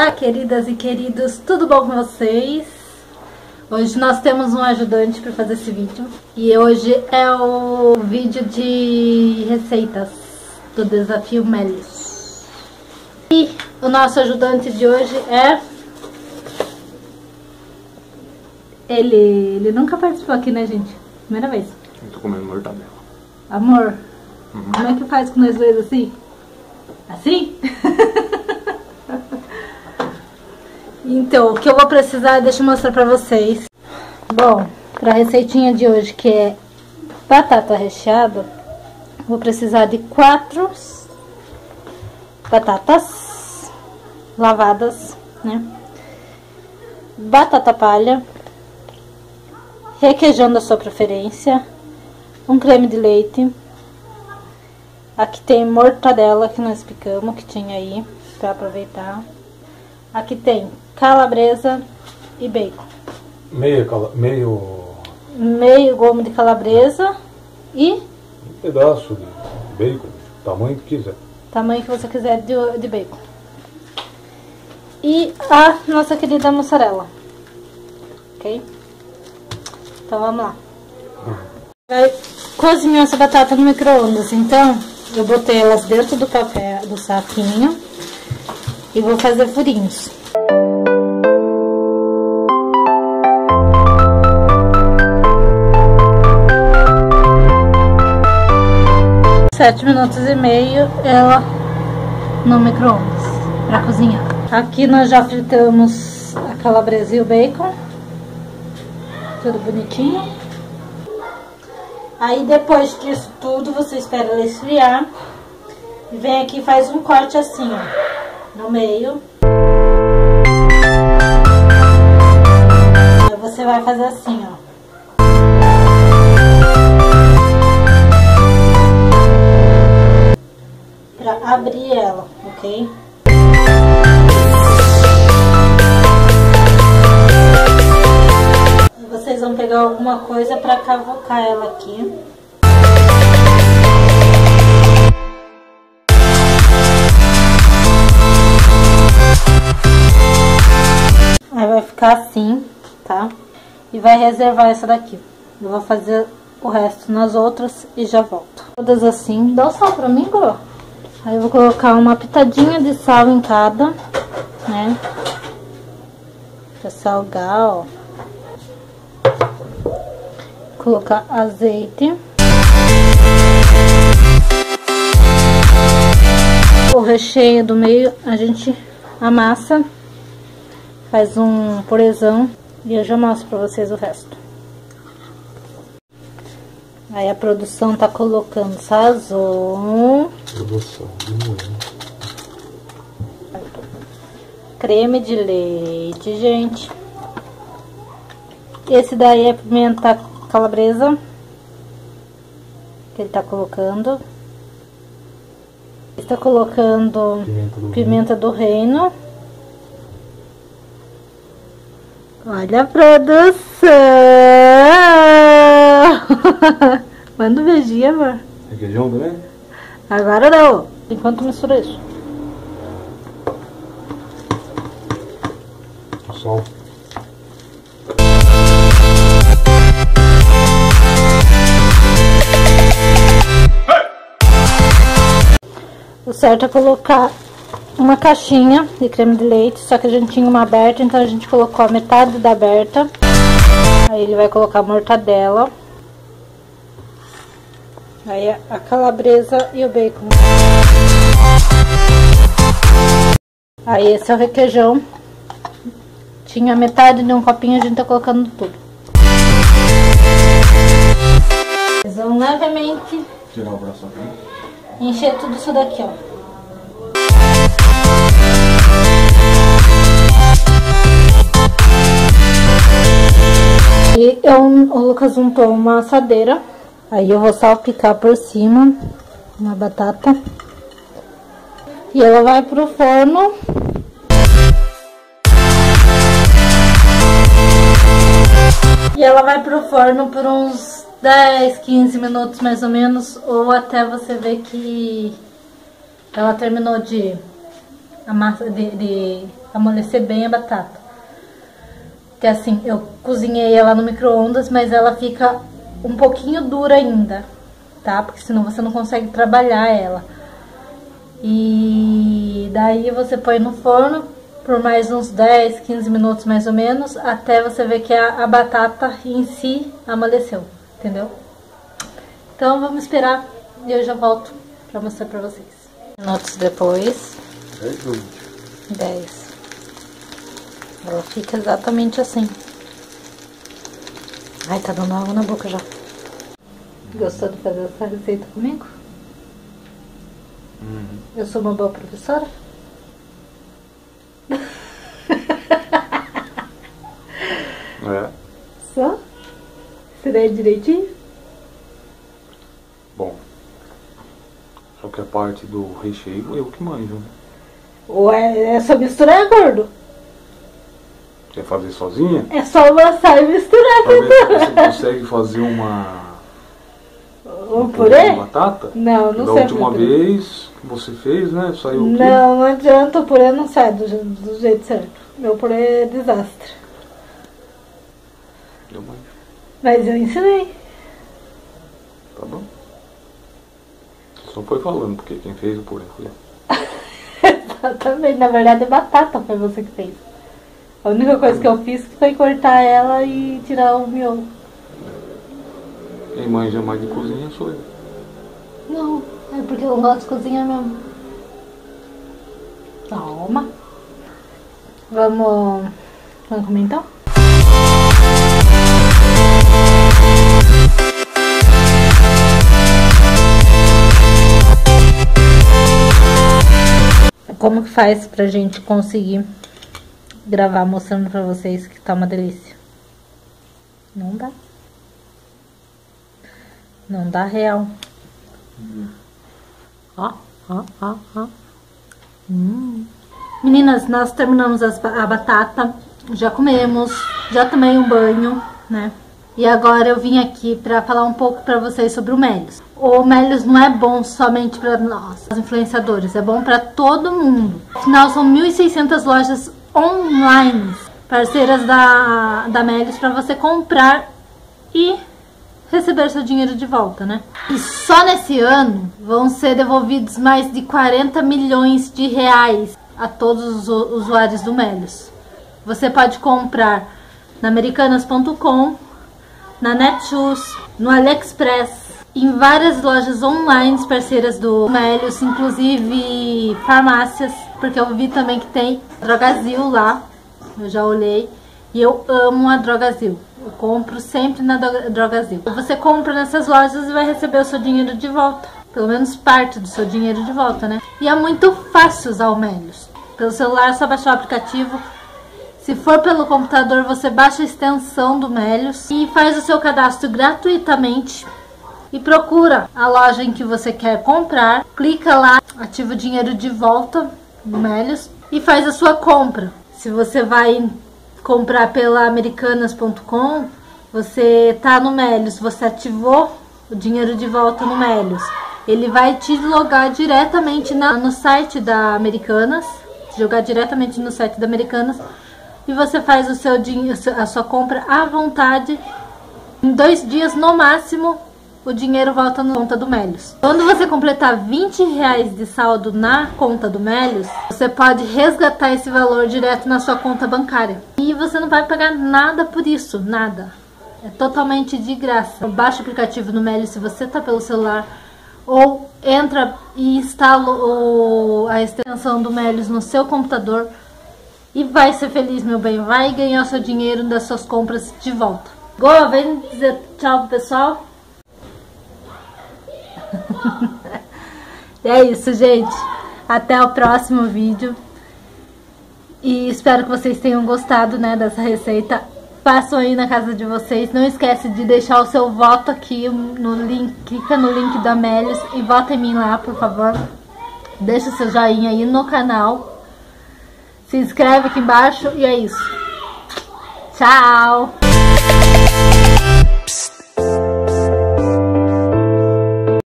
Olá, queridas e queridos, tudo bom com vocês? Hoje nós temos um ajudante para fazer esse vídeo e hoje é o vídeo de receitas do desafio Melis. E o nosso ajudante de hoje é ele, ele nunca participou aqui, né, gente? Primeira vez. Eu tô comendo mortadela. Amor, Uhum. como é que faz com nós dois assim? Assim? então, o que eu vou precisar, deixa eu mostrar pra vocês. Bom, pra receitinha de hoje, que é batata recheada, vou precisar de quatro batatas lavadas, né? Batata palha, requeijão da sua preferência, um creme de leite, Aqui tem mortadela que nós picamos, que tinha aí, pra aproveitar. Aqui tem calabresa e bacon. Meio, meio Meio gomo de calabresa e um pedaço de bacon, tamanho que quiser. tamanho que você quiser de, de bacon. E a nossa querida mussarela. Ok? Então vamos lá. Vai cozinhar essa batata no micro-ondas. Então, eu botei elas dentro do papel, do saquinho. E vou fazer furinhos. Sete minutos e meio ela no micro-ondas para cozinhar. Aqui nós já fritamos a calabresa e o bacon. Tudo bonitinho. Aí depois disso tudo, você espera ela esfriar. E vem aqui e faz um corte assim, ó. No meio. Aí você vai fazer assim, ó. Vocês vão pegar alguma coisa pra cavocar ela aqui. Aí vai ficar assim, tá? E vai reservar essa daqui. Eu vou fazer o resto nas outras e já volto. Todas assim. Dá o sal pra mim, Gro? Aí eu vou colocar uma pitadinha de sal em cada, né? Pra salgar, ó. Colocar azeite. O recheio do meio a gente amassa, faz um purezão e eu já mostro pra vocês o resto. Aí a produção tá colocando sazon, Produção de moinho. creme de leite, gente. Esse daí é pimenta calabresa que ele tá colocando. Está colocando Pimenta do pimenta do reino. Olha a produção! Manda um beijinho, amor. Requeijão também? Agora não. Enquanto mistura isso. O sal. O certo é colocar uma caixinha de creme de leite, só que a gente tinha uma aberta, então a gente colocou a metade da aberta. Aí ele vai colocar a mortadela. Aí a- a calabresa e o bacon. Aí esse é o requeijão. Tinha metade de um copinho, a gente tá colocando tudo. Eles vão levemente Tirar o braço aqui. encher tudo isso daqui, ó. E eu, o Lucas untou uma assadeira. Aí eu vou salpicar por cima uma batata. E ela vai pro forno. E ela vai pro forno por uns 10, 15 minutos mais ou menos, ou até você ver que ela terminou de a de, de amolecer bem a batata. Que assim, eu cozinhei ela no micro-ondas, mas ela fica um pouquinho dura ainda, tá? Porque senão você não consegue trabalhar ela. E daí você põe no forno por mais uns 10, 15 minutos mais ou menos, até você ver que a, a batata em si amoleceu, entendeu? Então vamos esperar e eu já volto pra mostrar pra vocês. Minutos depois. 10 ou 20? 10. Ela fica exatamente assim. Ai, tá dando água na boca já. Gostou de fazer essa receita comigo? Uhum. Eu sou uma boa professora? É. Só? Serei direitinho? Bom. Só que a parte do recheio eu que manjo. né? Ou é, essa mistura é gordo? Quer fazer sozinha? É só amassar e misturar, você consegue fazer uma. O um purê? de batata? Não, não da sei última fazer. vez que você fez, né? Saiu o quê? Não, não adianta, o purê não sai do, do jeito certo. Meu purê é desastre. Eu manjo. Mas eu ensinei. Tá bom? Só foi falando, porque quem fez o purê foi eu. Exatamente. Na verdade, é batata foi você que fez. A única coisa que eu fiz foi cortar ela e tirar o miolo. Quem manja mais de cozinha sou eu. Não, é porque eu gosto de cozinhar mesmo. Toma. Vamos. Vamos comer então? Como que faz pra gente conseguir gravar mostrando pra vocês que tá uma delícia? Não dá. Não dá real. Ó, ó, ó, ó. Hum. Meninas, nós terminamos as a batata, já comemos, já tomei um banho, né? E agora eu vim aqui pra falar um pouco pra vocês sobre o Melios. O Melios não é bom somente pra nós, os influenciadores, é bom pra todo mundo. Afinal, são 1.600 lojas online, parceiras da, da Melios, pra você comprar e receber seu dinheiro de volta, né? E só nesse ano vão ser devolvidos mais de 40 milhões de reais a todos os usuários do Melios. Você pode comprar na americanas.com, na Netshoes, no AliExpress, em várias lojas online parceiras do Melios, inclusive farmácias, porque eu vi também que tem Drogazil lá, eu já olhei, e eu amo a Drogazil. Eu compro sempre na Dro- Drogazil. Você compra nessas lojas e vai receber o seu dinheiro de volta. Pelo menos parte do seu dinheiro de volta, né? E é muito fácil usar o Melios. Pelo celular é só baixar o aplicativo. Se for pelo computador, você baixa a extensão do Melios e faz o seu cadastro gratuitamente. E procura a loja em que você quer comprar, clica lá, ativa o dinheiro de volta Melios e faz a sua compra. Se você vai comprar pela americanas.com, você tá no Melios, você ativou o dinheiro de volta no Melios. Ele vai te logar diretamente na- no site da Americanas, jogar diretamente no site da Americanas e você faz o seu dinheiro, a sua compra à vontade. Em dois dias no máximo, o dinheiro volta na conta do Melios. Quando você completar 20 reais de saldo na conta do Melios, você pode resgatar esse valor direto na sua conta bancária. E você não vai pagar nada por isso, nada. É totalmente de graça. Baixa o aplicativo no Melios se você tá pelo celular ou entra e instala o- a extensão do Melios no seu computador e vai ser feliz, meu bem. Vai ganhar seu dinheiro das suas compras de volta. Goa, vem dizer tchau pro pessoal. É isso, gente. Até o próximo vídeo. E espero que vocês tenham gostado, né, dessa receita. Façam aí na casa de vocês. Não esquece de deixar o seu voto aqui no link. Clica no link da Melios e vota em mim lá, por favor. Deixa o seu joinha aí no canal. Se inscreve aqui embaixo e é isso. Tchau! Psst.